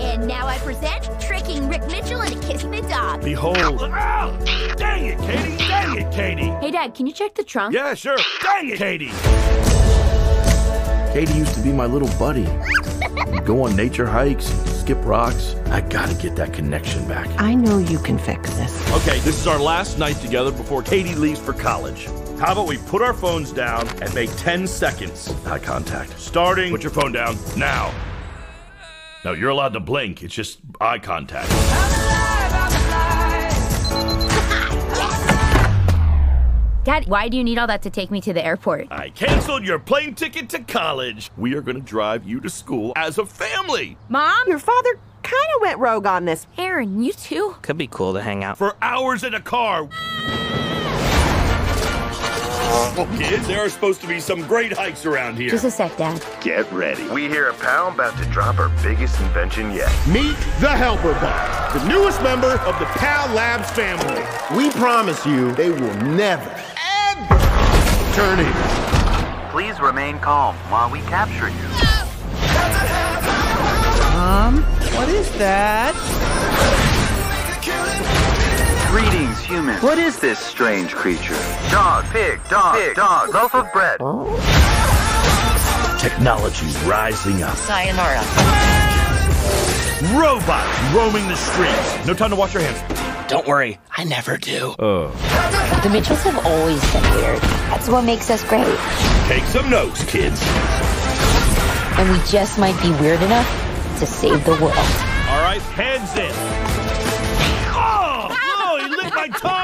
And now I present tricking Rick Mitchell into kissing the dog. Behold. Ow! Dang it, Katie! Dang it, Katie! Hey, Dad, can you check the trunk? Yeah, sure. Dang it, Katie! Katie used to be my little buddy. We'd go on nature hikes, skip rocks. I gotta get that connection back. I know you can fix this. Okay, this is our last night together before Katie leaves for college. How about we put our phones down and make 10 seconds eye contact? Starting. Put your phone down now. No, you're allowed to blink. It's just eye contact. Dad, why do you need all that to take me to the airport? I canceled your plane ticket to college. We are gonna drive you to school as a family Mom? Your father kind of went rogue on this. Aaron, you too? Could be cool to hang out. for hours in a car. Well, kids, there are supposed to be some great hikes around here. Just a sec, Dad. Get ready. We here a PAL about to drop our biggest invention yet. Meet the Helper Bot, the newest member of the PAL Labs family. We promise you they will never, ever turn in. Please remain calm while we capture you. Mom, what is that? Greetings, humans. What is this strange creature? Dog, pig, dog, pig, dog, loaf of bread. Technology rising up. Sayonara. Robots roaming the streets. No time to wash your hands. Don't worry, I never do. Oh. The Mitchells have always been weird. That's what makes us great. Take some notes, kids. And we just might be weird enough to save the world. All right, hands in. My tongue.